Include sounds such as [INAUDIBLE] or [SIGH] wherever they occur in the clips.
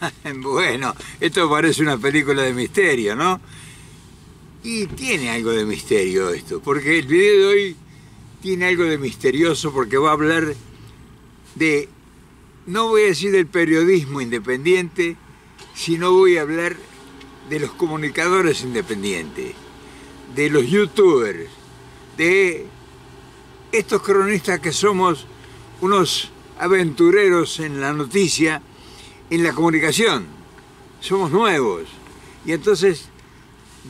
[LAUGHS] bueno, esto parece una película de misterio, ¿no? Y tiene algo de misterio esto, porque el video de hoy tiene algo de misterioso porque va a hablar de, no voy a decir del periodismo independiente, sino voy a hablar de los comunicadores independientes, de los youtubers, de estos cronistas que somos unos aventureros en la noticia, en la comunicación. Somos nuevos. Y entonces,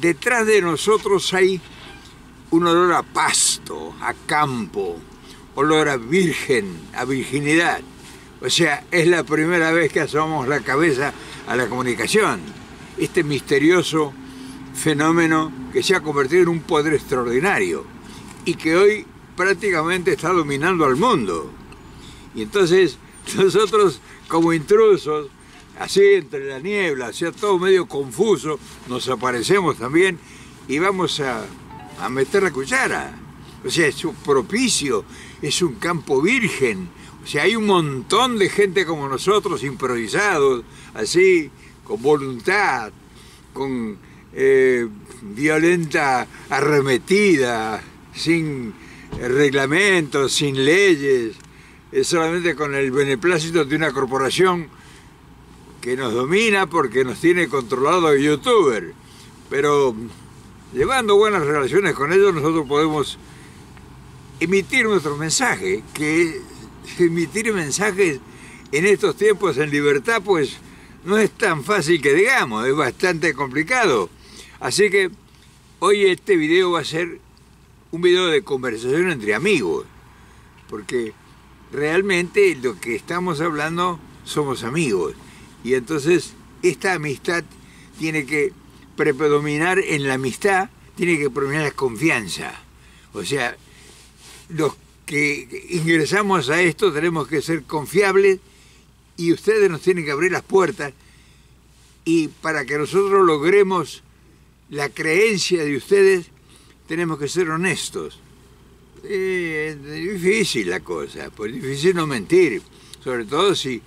detrás de nosotros hay un olor a pasto, a campo, olor a virgen, a virginidad. O sea, es la primera vez que asomamos la cabeza a la comunicación. Este misterioso fenómeno que se ha convertido en un poder extraordinario y que hoy prácticamente está dominando al mundo. Y entonces [LAUGHS] nosotros como intrusos, así entre la niebla, así todo medio confuso, nos aparecemos también y vamos a, a meter la cuchara. O sea, es un propicio, es un campo virgen. O sea, hay un montón de gente como nosotros, improvisados, así, con voluntad, con eh, violenta arremetida, sin reglamentos, sin leyes, es solamente con el beneplácito de una corporación que nos domina porque nos tiene controlado youtuber. Pero llevando buenas relaciones con ellos nosotros podemos emitir nuestro mensaje, que [LAUGHS] emitir mensajes en estos tiempos en libertad pues no es tan fácil que digamos, es bastante complicado. Así que hoy este video va a ser un video de conversación entre amigos, porque realmente lo que estamos hablando somos amigos. Y entonces esta amistad tiene que predominar en la amistad, tiene que predominar la confianza. O sea, los que ingresamos a esto tenemos que ser confiables y ustedes nos tienen que abrir las puertas y para que nosotros logremos la creencia de ustedes tenemos que ser honestos. Es difícil la cosa, pues difícil no mentir, sobre todo si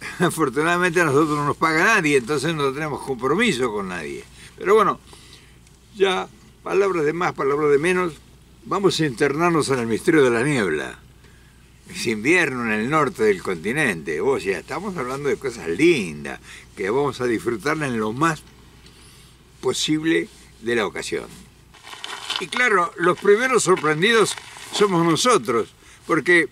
[LAUGHS] afortunadamente a nosotros no nos paga nadie, entonces no tenemos compromiso con nadie. Pero bueno, ya palabras de más, palabras de menos, vamos a internarnos en el misterio de la niebla. Es invierno en el norte del continente, o sea, estamos hablando de cosas lindas, que vamos a disfrutar en lo más posible de la ocasión. Y claro, los primeros sorprendidos somos nosotros, porque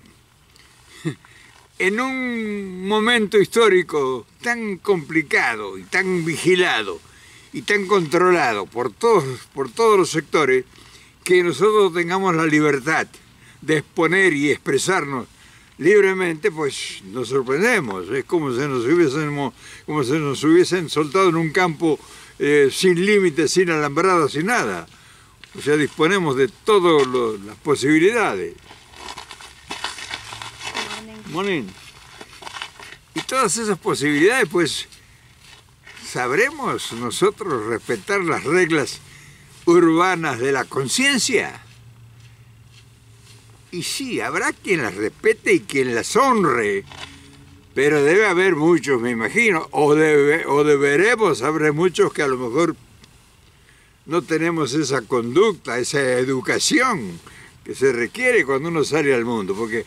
en un momento histórico tan complicado y tan vigilado y tan controlado por todos, por todos los sectores, que nosotros tengamos la libertad de exponer y expresarnos libremente, pues nos sorprendemos. Es como si nos hubiesen, como si nos hubiesen soltado en un campo eh, sin límites, sin alambradas, sin nada. O sea, disponemos de todas las posibilidades. Morning. Y todas esas posibilidades, pues, ¿sabremos nosotros respetar las reglas urbanas de la conciencia? Y sí, habrá quien las respete y quien las honre, pero debe haber muchos, me imagino, o, debe, o deberemos, habrá muchos que a lo mejor no tenemos esa conducta, esa educación que se requiere cuando uno sale al mundo, porque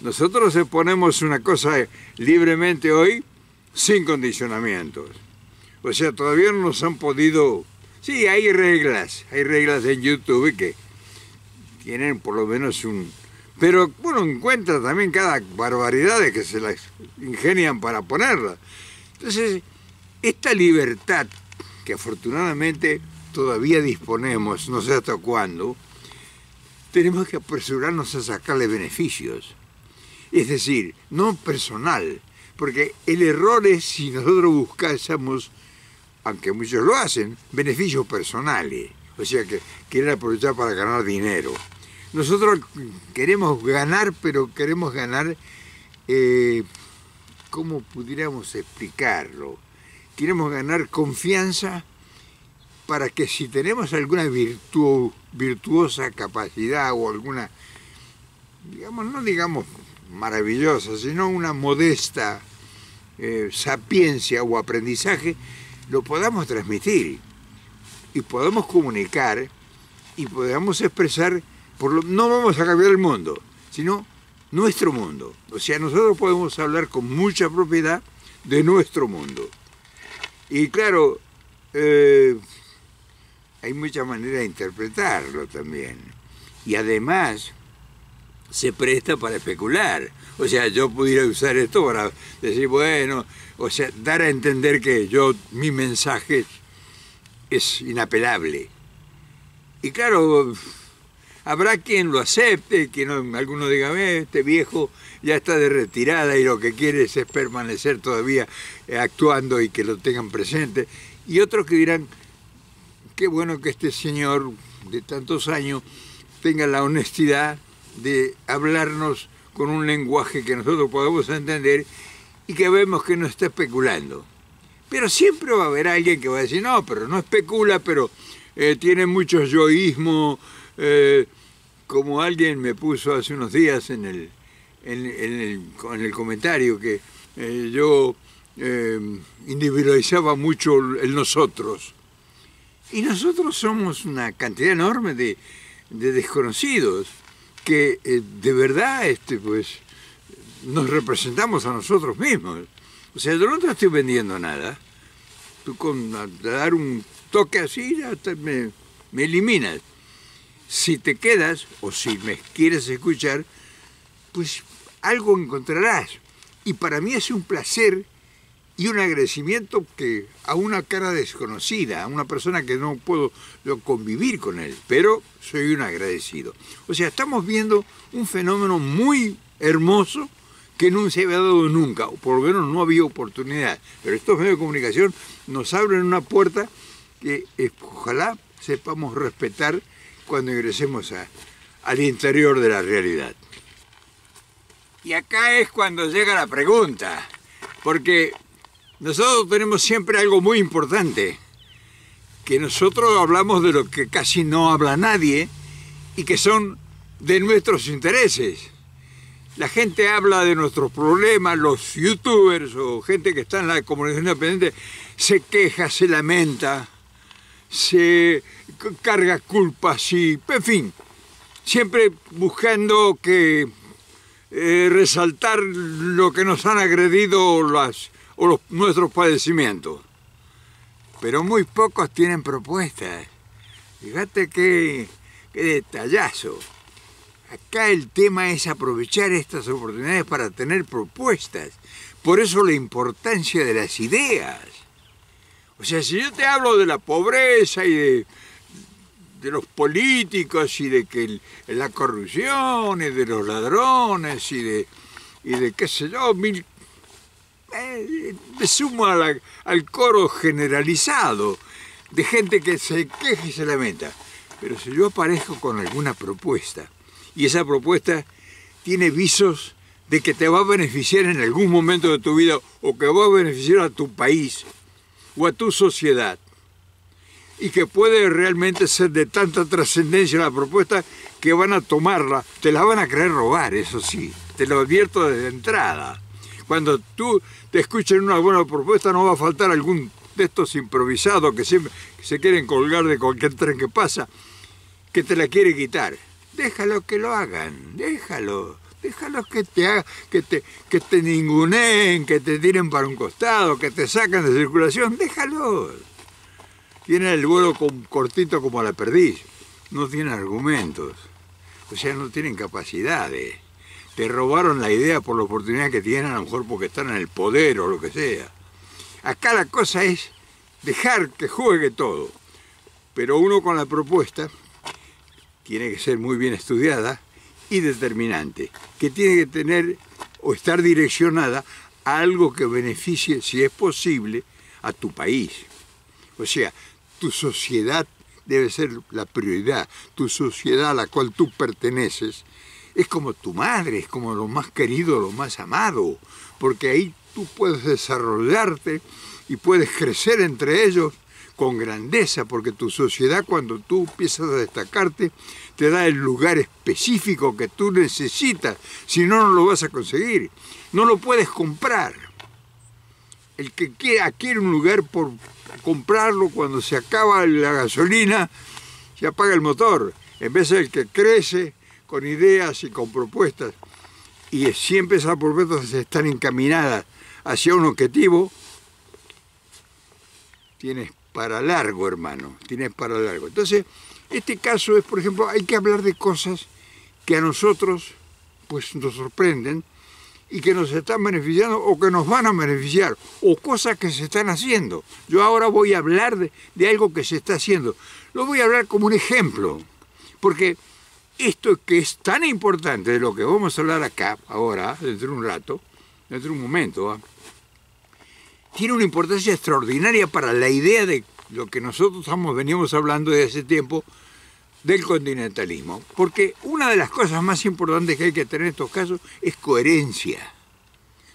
nosotros exponemos una cosa libremente hoy sin condicionamientos. O sea, todavía no nos han podido... Sí, hay reglas, hay reglas en YouTube que tienen por lo menos un... Pero uno encuentra también cada barbaridad de que se las ingenian para ponerla. Entonces, esta libertad que afortunadamente todavía disponemos, no sé hasta cuándo, tenemos que apresurarnos a sacarle beneficios. Es decir, no personal, porque el error es si nosotros buscásemos, aunque muchos lo hacen, beneficios personales, o sea, que quieren aprovechar para ganar dinero. Nosotros queremos ganar, pero queremos ganar, eh, ¿cómo pudiéramos explicarlo? Queremos ganar confianza para que si tenemos alguna virtuosa capacidad o alguna, digamos, no digamos maravillosa, sino una modesta eh, sapiencia o aprendizaje, lo podamos transmitir y podamos comunicar y podamos expresar, por lo, no vamos a cambiar el mundo, sino nuestro mundo. O sea, nosotros podemos hablar con mucha propiedad de nuestro mundo. Y claro, eh, hay muchas maneras de interpretarlo también. Y además se presta para especular. O sea, yo pudiera usar esto para decir, bueno, o sea, dar a entender que yo, mi mensaje es inapelable. Y claro, habrá quien lo acepte, que no, alguno diga, este viejo ya está de retirada y lo que quiere es permanecer todavía eh, actuando y que lo tengan presente. Y otros que dirán, qué bueno que este señor de tantos años tenga la honestidad de hablarnos con un lenguaje que nosotros podamos entender y que vemos que no está especulando. Pero siempre va a haber alguien que va a decir, no, pero no especula, pero eh, tiene mucho yoísmo, eh, como alguien me puso hace unos días en el, en, el, en el comentario, que eh, yo individualizaba mucho el nosotros. Y nosotros somos una cantidad enorme de, de desconocidos que de verdad este, pues, nos representamos a nosotros mismos. O sea, yo no te estoy vendiendo nada. Tú con dar un toque así ya me, me eliminas. Si te quedas o si me quieres escuchar, pues algo encontrarás. Y para mí es un placer y un agradecimiento que a una cara desconocida, a una persona que no puedo convivir con él, pero soy un agradecido. O sea, estamos viendo un fenómeno muy hermoso que no se había dado nunca, o por lo menos no había oportunidad. Pero estos medios de comunicación nos abren una puerta que eh, ojalá sepamos respetar cuando ingresemos al interior de la realidad. Y acá es cuando llega la pregunta, porque nosotros tenemos siempre algo muy importante, que nosotros hablamos de lo que casi no habla nadie y que son de nuestros intereses. La gente habla de nuestros problemas, los youtubers o gente que está en la comunicación independiente se queja, se lamenta, se carga culpas y, en fin, siempre buscando que eh, resaltar lo que nos han agredido las, o los, nuestros padecimientos. Pero muy pocos tienen propuestas. Fíjate qué, detallazo. Acá el tema es aprovechar estas oportunidades para tener propuestas. Por eso la importancia de las ideas. O sea, si yo te hablo de la pobreza y de, los políticos y de que la corrupción y de los ladrones y de qué sé yo, mil, eh, me sumo al coro generalizado de gente que se queja y se lamenta. Pero si yo aparezco con alguna propuesta, y esa propuesta tiene visos de que te va a beneficiar en algún momento de tu vida o que va a beneficiar a tu país o a tu sociedad y que puede realmente ser de tanta trascendencia la propuesta que van a tomarla, te la van a querer robar, eso sí, te lo advierto desde entrada. Cuando tú te escuchen una buena propuesta no va a faltar algún de estos improvisados que, siempre, se quieren colgar de cualquier tren que pasa, que te la quiere quitar déjalo que lo hagan, déjalo. Déjalo que te, haga, que, te, que te ninguneen, que te tiren para un costado, que te sacan de circulación, déjalo. Tiene el vuelo cortito como la perdiz, no tiene argumentos, o sea, no tienen capacidades. Te robaron la idea por la oportunidad que tienen, a lo mejor porque están en el poder o lo que sea. Acá la cosa es dejar que juegue todo, pero uno con la propuesta tiene que ser muy bien estudiada y determinante, que tiene que tener o estar direccionada a algo que beneficie, si es posible, a tu país. O sea, tu sociedad debe ser la prioridad, tu sociedad a la cual tú perteneces es como tu madre, es como lo más querido, lo más amado, porque ahí tú puedes desarrollarte y puedes crecer entre ellos con grandeza, porque tu sociedad cuando tú empiezas a destacarte te da el lugar específico que tú necesitas, si no, no lo vas a conseguir. No lo puedes comprar. el que quiere, adquiere un lugar por comprarlo cuando se acaba la gasolina, se apaga el motor. En vez de el que crece con ideas y con propuestas, y siempre esas propuestas están encaminadas hacia un objetivo, tienes para largo, hermano, tienes para largo. Entonces, este caso es, por ejemplo, hay que hablar de cosas que a nosotros pues nos sorprenden y que nos están beneficiando o que nos van a beneficiar, o cosas que se están haciendo. Yo ahora voy a hablar de, de algo que se está haciendo. Lo voy a hablar como un ejemplo, porque esto que es tan importante de lo que vamos a hablar acá, ahora, dentro de un rato, dentro de un momento, ¿ah? tiene una importancia extraordinaria para la idea de lo que nosotros estamos, veníamos hablando desde hace tiempo del continentalismo. Porque una de las cosas más importantes que hay que tener en estos casos es coherencia.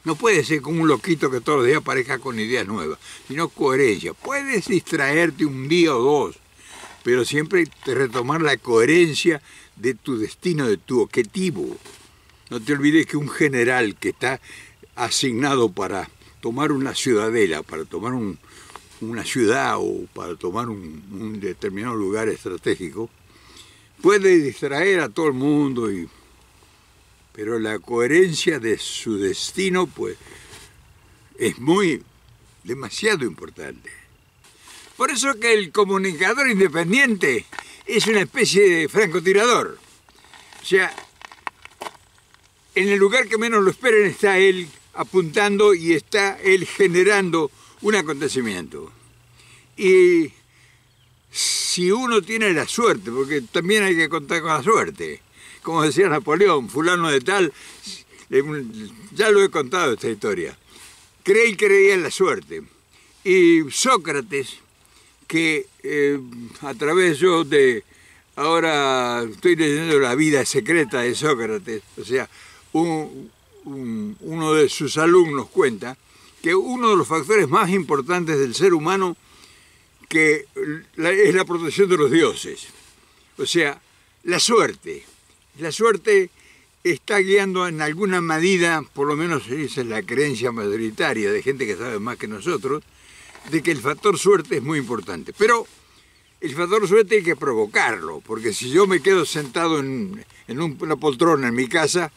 No puede ser como un loquito que todos los días aparezca con ideas nuevas, sino coherencia. Puedes distraerte un día o dos, pero siempre retomar la coherencia de tu destino, de tu objetivo. No te olvides que un general que está asignado para tomar una ciudadela, para tomar una ciudad o para tomar un, determinado lugar estratégico, puede distraer a todo el mundo, pero la coherencia de su destino pues, es muy, demasiado importante. Por eso que el comunicador independiente es una especie de francotirador. O sea, en el lugar que menos lo esperen está él apuntando y está él generando un acontecimiento. Y si uno tiene la suerte, porque también hay que contar con la suerte, como decía Napoleón, fulano de tal, ya lo he contado esta historia, creí creía en la suerte. Y Sócrates, que eh, a través yo de, ahora estoy leyendo la vida secreta de Sócrates, o sea, un, uno de sus alumnos cuenta que uno de los factores más importantes del ser humano que es la protección de los dioses. O sea, la suerte. La suerte está guiando en alguna medida, por lo menos esa es la creencia mayoritaria de gente que sabe más que nosotros, de que el factor suerte es muy importante. Pero el factor suerte hay que provocarlo, porque si yo me quedo sentado en, en una poltrona en mi casa,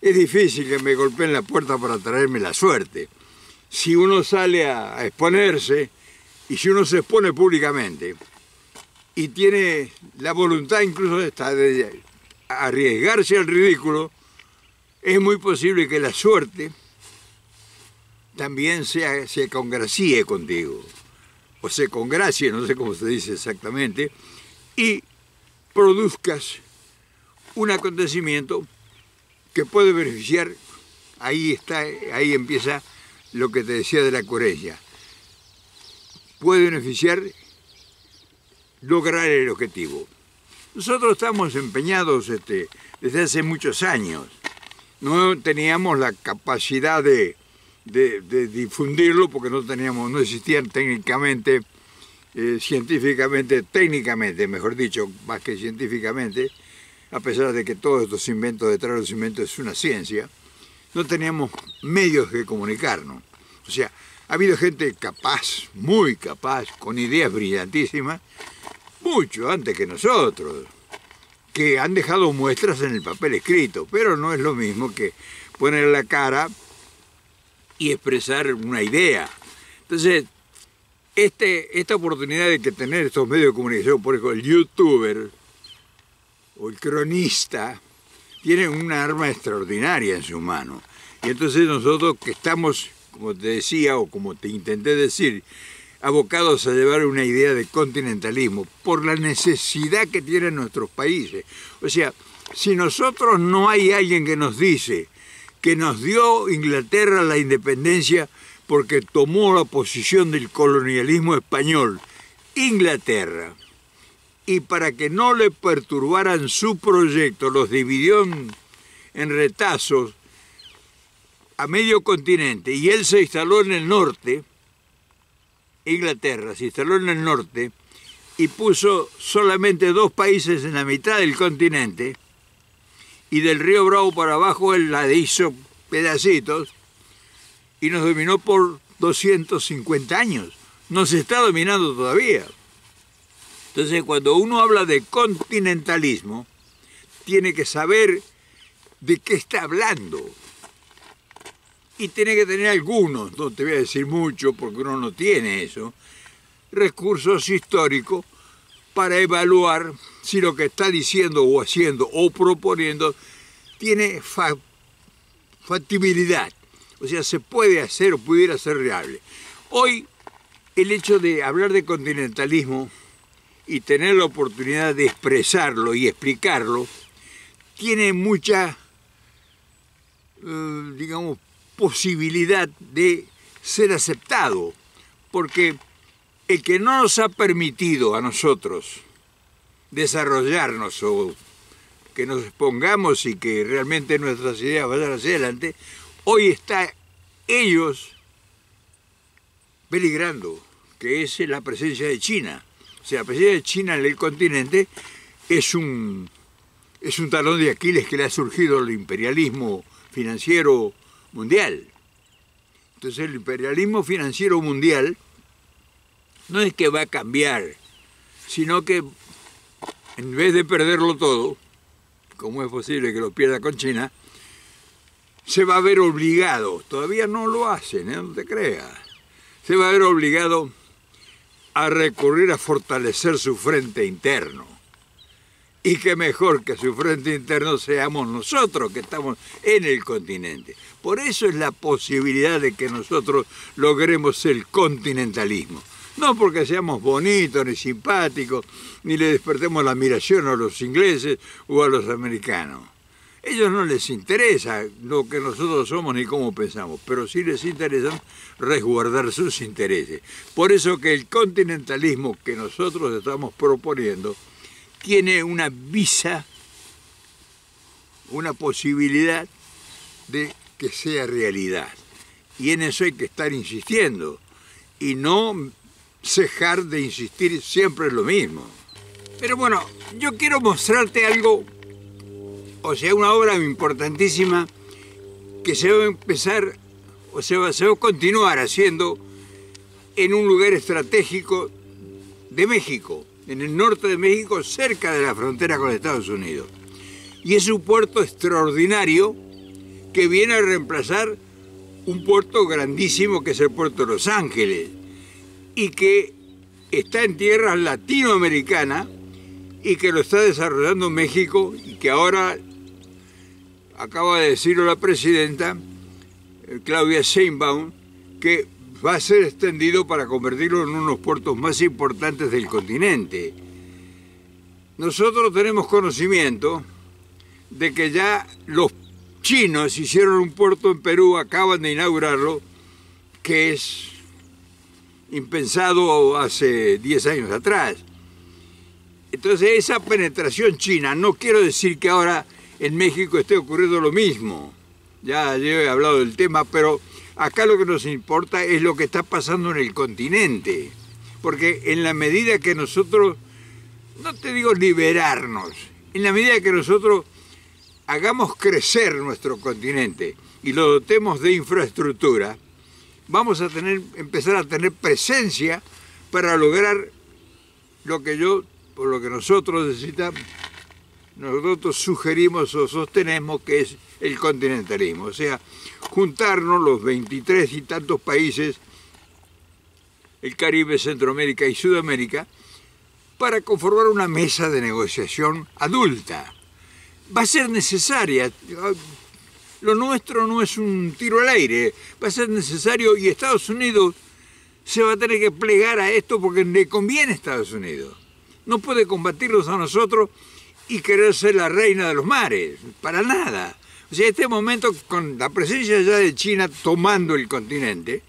es difícil que me golpeen la puerta para traerme la suerte. Si uno sale a, exponerse y si uno se expone públicamente y tiene la voluntad incluso de, de arriesgarse al ridículo, es muy posible que la suerte también sea, se congracie contigo, o se congracie, no sé cómo se dice exactamente, y produzcas un acontecimiento que puede beneficiar, ahí está, ahí empieza lo que te decía de la coherencia. Puede beneficiar lograr el objetivo. Nosotros estamos empeñados este, desde hace muchos años. No teníamos la capacidad de, difundirlo porque no teníamos, no existían técnicamente, eh, científicamente, técnicamente, mejor dicho, más que científicamente, a pesar de que todos estos inventos detrás de los inventos es una ciencia, no teníamos medios de comunicarnos. O sea, ha habido gente capaz, muy capaz, con ideas brillantísimas, mucho antes que nosotros, que han dejado muestras en el papel escrito, pero no es lo mismo que poner la cara y expresar una idea. Entonces, este, esta oportunidad de que tener estos medios de comunicación, por ejemplo, el youtuber, o el cronista tiene una arma extraordinaria en su mano. Y entonces nosotros que estamos, como te decía o como te intenté decir, abocados a llevar una idea de continentalismo por la necesidad que tienen nuestros países. O sea, si nosotros no hay alguien que nos dice que nos dio Inglaterra la independencia porque tomó la posición del colonialismo español, Inglaterra, y para que no le perturbaran su proyecto, los dividió en, retazos a medio continente. Y él se instaló en el norte, Inglaterra se instaló en el norte y puso solamente dos países en la mitad del continente y del río Bravo para abajo él la hizo pedacitos y nos dominó por 250 años. Nos está dominando todavía. Entonces, cuando uno habla de continentalismo, tiene que saber de qué está hablando. Y tiene que tener algunos, no te voy a decir mucho porque uno no tiene eso, recursos históricos para evaluar si lo que está diciendo o haciendo o proponiendo tiene factibilidad. O sea, se puede hacer o pudiera ser real. Hoy, el hecho de hablar de continentalismo y tener la oportunidad de expresarlo y explicarlo, tiene mucha, eh, digamos, posibilidad de ser aceptado, porque el que no nos ha permitido a nosotros desarrollarnos o que nos expongamos y que realmente nuestras ideas vayan hacia adelante, hoy está ellos peligrando, que es la presencia de China. O sea, la presencia de China en el continente es un, es un talón de Aquiles que le ha surgido al imperialismo financiero mundial. Entonces el imperialismo financiero mundial no es que va a cambiar, sino que en vez de perderlo todo, como es posible que lo pierda con China, se va a ver obligado, todavía no lo hacen, ¿eh? no te creas, se va a ver obligado a recurrir a fortalecer su frente interno. Y qué mejor que su frente interno seamos nosotros que estamos en el continente. Por eso es la posibilidad de que nosotros logremos el continentalismo. No porque seamos bonitos ni simpáticos, ni le despertemos la admiración a los ingleses o a los americanos. Ellos no les interesa lo que nosotros somos ni cómo pensamos, pero sí les interesa resguardar sus intereses. Por eso que el continentalismo que nosotros estamos proponiendo tiene una visa, una posibilidad de que sea realidad. Y en eso hay que estar insistiendo y no cejar de insistir siempre en lo mismo. Pero bueno, yo quiero mostrarte algo, o sea, una obra importantísima que se va a empezar, o se va a continuar haciendo en un lugar estratégico de México, en el norte de México, cerca de la frontera con Estados Unidos. Y es un puerto extraordinario que viene a reemplazar un puerto grandísimo que es el puerto de Los Ángeles y que está en tierras latinoamericanas y que lo está desarrollando México y que ahora acaba de decirlo la presidenta eh, Claudia Sheinbaum que va a ser extendido para convertirlo en uno de los puertos más importantes del continente. Nosotros tenemos conocimiento de que ya los chinos hicieron un puerto en Perú, acaban de inaugurarlo, que es impensado hace 10 años atrás. Entonces esa penetración china, no quiero decir que ahora en México esté ocurriendo lo mismo, ya yo he hablado del tema, pero acá lo que nos importa es lo que está pasando en el continente, porque en la medida que nosotros, no te digo liberarnos, en la medida que nosotros hagamos crecer nuestro continente y lo dotemos de infraestructura, vamos a tener, empezar a tener presencia para lograr lo que yo, por lo que nosotros necesitamos, nosotros sugerimos o sostenemos que es el continentalismo, o sea, juntarnos los 23 y tantos países, el Caribe, Centroamérica y Sudamérica, para conformar una mesa de negociación adulta. Va a ser necesaria, lo nuestro no es un tiro al aire, va a ser necesario y Estados Unidos se va a tener que plegar a esto porque le conviene a Estados Unidos. No puede combatirlos a nosotros y querer ser la reina de los mares, para nada. O sea, este momento, con la presencia ya de China tomando el continente,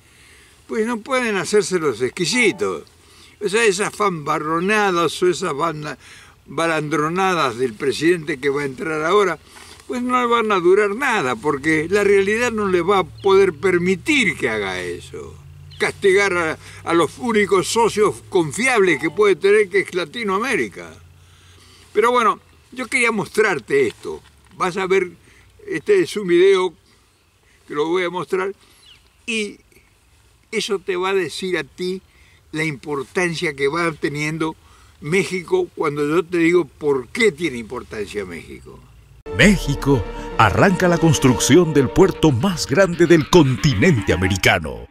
pues no pueden hacerse los exquisitos. O sea, esas fanbarronadas o esas balandronadas del presidente que va a entrar ahora, pues no van a durar nada, porque la realidad no le va a poder permitir que haga eso. Castigar a, los únicos socios confiables que puede tener, que es Latinoamérica. Pero bueno, yo quería mostrarte esto. Vas a ver, este es un video que lo voy a mostrar, y eso te va a decir a ti la importancia que va teniendo México cuando yo te digo por qué tiene importancia México. México arranca la construcción del puerto más grande del continente americano.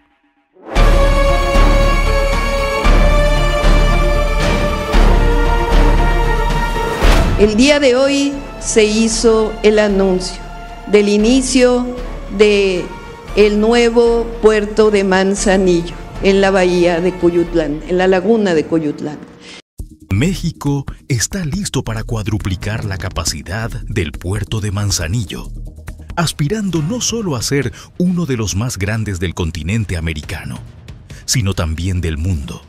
El día de hoy se hizo el anuncio del inicio de el nuevo puerto de Manzanillo en la bahía de Coyutlán, en la laguna de Coyutlán. México está listo para cuadruplicar la capacidad del puerto de Manzanillo, aspirando no solo a ser uno de los más grandes del continente americano, sino también del mundo.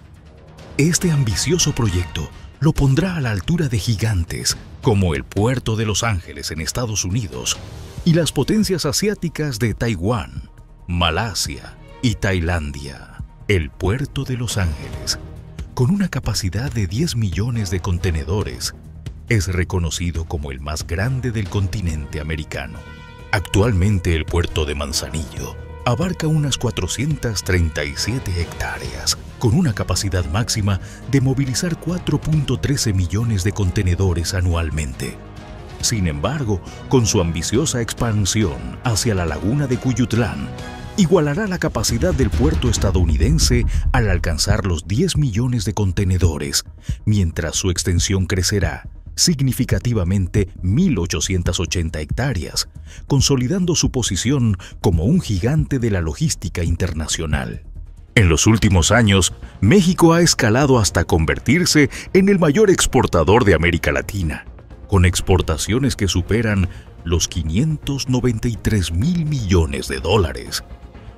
Este ambicioso proyecto lo pondrá a la altura de gigantes como el puerto de Los Ángeles en Estados Unidos y las potencias asiáticas de Taiwán, Malasia y Tailandia. El puerto de Los Ángeles, con una capacidad de 10 millones de contenedores, es reconocido como el más grande del continente americano. Actualmente el puerto de Manzanillo abarca unas 437 hectáreas, con una capacidad máxima de movilizar 4.13 millones de contenedores anualmente. Sin embargo, con su ambiciosa expansión hacia la laguna de Cuyutlán, igualará la capacidad del puerto estadounidense al alcanzar los 10 millones de contenedores, mientras su extensión crecerá significativamente 1.880 hectáreas, consolidando su posición como un gigante de la logística internacional. En los últimos años, México ha escalado hasta convertirse en el mayor exportador de América Latina, con exportaciones que superan los 593 mil millones de dólares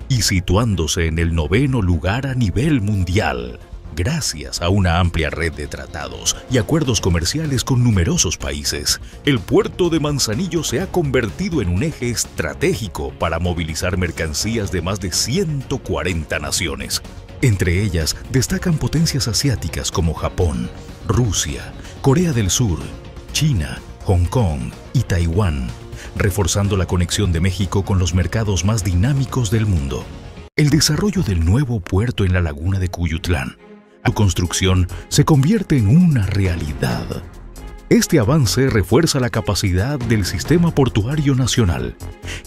y situándose en el noveno lugar a nivel mundial Gracias a una amplia red de tratados y acuerdos comerciales con numerosos países, el puerto de Manzanillo se ha convertido en un eje estratégico para movilizar mercancías de más de 140 naciones. Entre ellas destacan potencias asiáticas como Japón, Rusia, Corea del Sur, China, Hong Kong y Taiwán, reforzando la conexión de México con los mercados más dinámicos del mundo. El desarrollo del nuevo puerto en la laguna de Cuyutlán su construcción se convierte en una realidad. Este avance refuerza la capacidad del sistema portuario nacional,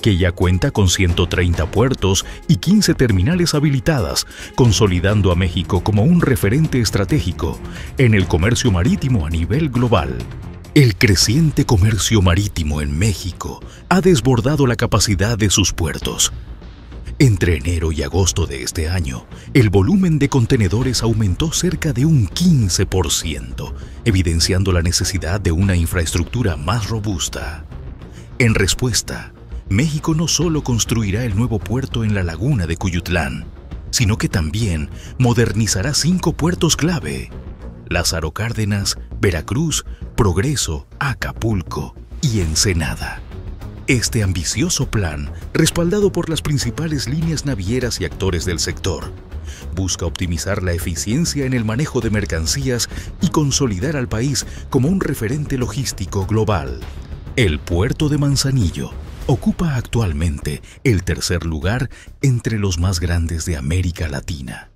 que ya cuenta con 130 puertos y 15 terminales habilitadas, consolidando a México como un referente estratégico en el comercio marítimo a nivel global. El creciente comercio marítimo en México ha desbordado la capacidad de sus puertos, entre enero y agosto de este año, el volumen de contenedores aumentó cerca de un 15%, evidenciando la necesidad de una infraestructura más robusta. En respuesta, México no solo construirá el nuevo puerto en la laguna de Cuyutlán, sino que también modernizará cinco puertos clave, Lázaro Cárdenas, Veracruz, Progreso, Acapulco y Ensenada. Este ambicioso plan, respaldado por las principales líneas navieras y actores del sector, busca optimizar la eficiencia en el manejo de mercancías y consolidar al país como un referente logístico global. El puerto de Manzanillo ocupa actualmente el tercer lugar entre los más grandes de América Latina,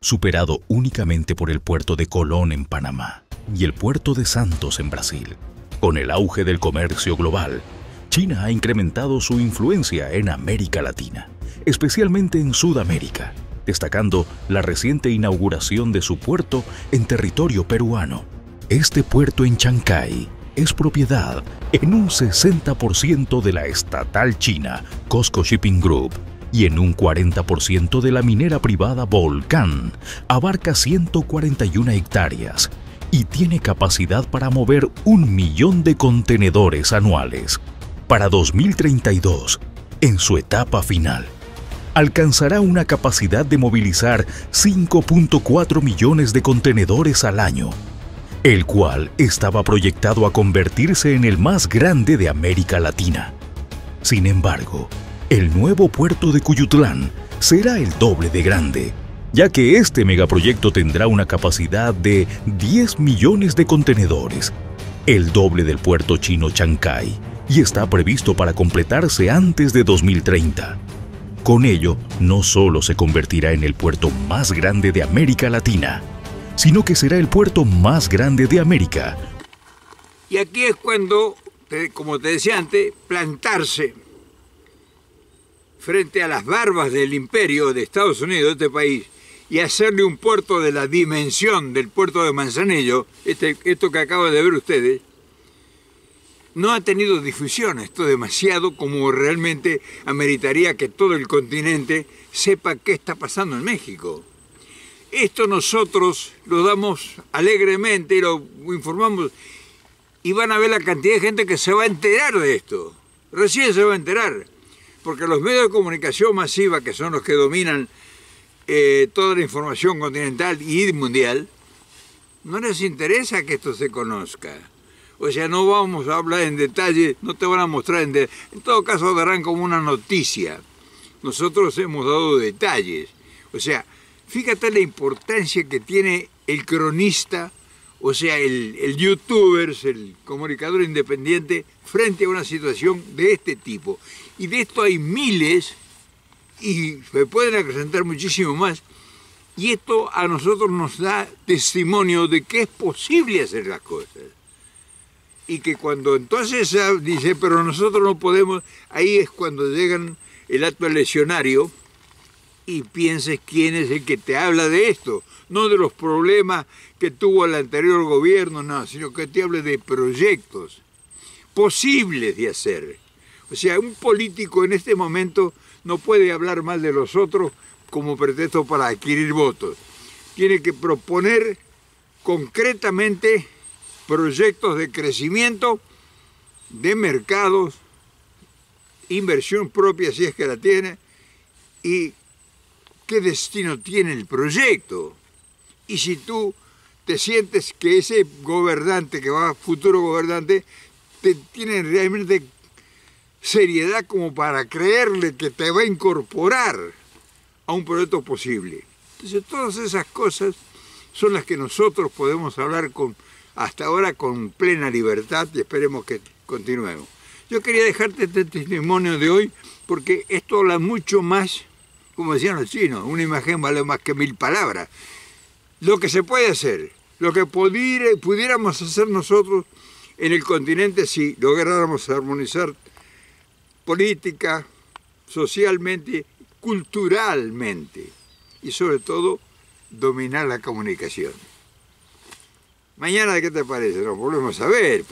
superado únicamente por el puerto de Colón en Panamá y el puerto de Santos en Brasil. Con el auge del comercio global, China ha incrementado su influencia en América Latina, especialmente en Sudamérica, destacando la reciente inauguración de su puerto en territorio peruano. Este puerto en Chancay es propiedad en un 60% de la estatal china COSCO Shipping Group y en un 40% de la minera privada Volcán. Abarca 141 hectáreas y tiene capacidad para mover un millón de contenedores anuales para 2032, en su etapa final, alcanzará una capacidad de movilizar 5.4 millones de contenedores al año, el cual estaba proyectado a convertirse en el más grande de América Latina. Sin embargo, el nuevo puerto de Cuyutlán será el doble de grande, ya que este megaproyecto tendrá una capacidad de 10 millones de contenedores, el doble del puerto chino Chancay, y está previsto para completarse antes de 2030. Con ello, no solo se convertirá en el puerto más grande de América Latina, sino que será el puerto más grande de América. Y aquí es cuando, como te decía antes, plantarse frente a las barbas del imperio de Estados Unidos, de este país, y hacerle un puerto de la dimensión del puerto de Manzanillo, este, esto que acaban de ver ustedes, no ha tenido difusión esto demasiado como realmente ameritaría que todo el continente sepa qué está pasando en México. Esto nosotros lo damos alegremente y lo informamos y van a ver la cantidad de gente que se va a enterar de esto. Recién se va a enterar porque los medios de comunicación masiva, que son los que dominan eh, toda la información continental y mundial, no les interesa que esto se conozca. O sea, no vamos a hablar en detalle, no te van a mostrar en detalle. En todo caso, darán como una noticia. Nosotros hemos dado detalles. O sea, fíjate la importancia que tiene el cronista, o sea, el, el youtuber, el comunicador independiente, frente a una situación de este tipo. Y de esto hay miles y se pueden acrecentar muchísimo más. Y esto a nosotros nos da testimonio de que es posible hacer las cosas. Y que cuando entonces dice, pero nosotros no podemos, ahí es cuando llegan el acto lesionario y pienses quién es el que te habla de esto, no de los problemas que tuvo el anterior gobierno, no, sino que te hable de proyectos posibles de hacer o sea, un político en este momento no puede hablar mal de los otros como pretexto para adquirir votos. Tiene que proponer concretamente proyectos de crecimiento de mercados, inversión propia si es que la tiene, y qué destino tiene el proyecto. Y si tú te sientes que ese gobernante, que va futuro gobernante, te tiene realmente seriedad como para creerle que te va a incorporar a un proyecto posible. Entonces todas esas cosas son las que nosotros podemos hablar con, hasta ahora con plena libertad y esperemos que continuemos. Yo quería dejarte este testimonio de hoy porque esto habla mucho más, como decían los chinos, una imagen vale más que mil palabras. Lo que se puede hacer, lo que pudiéramos hacer nosotros en el continente si lográramos armonizar política, socialmente, culturalmente y sobre todo dominar la comunicación. Mañana, ¿qué te parece? Nos volvemos a ver.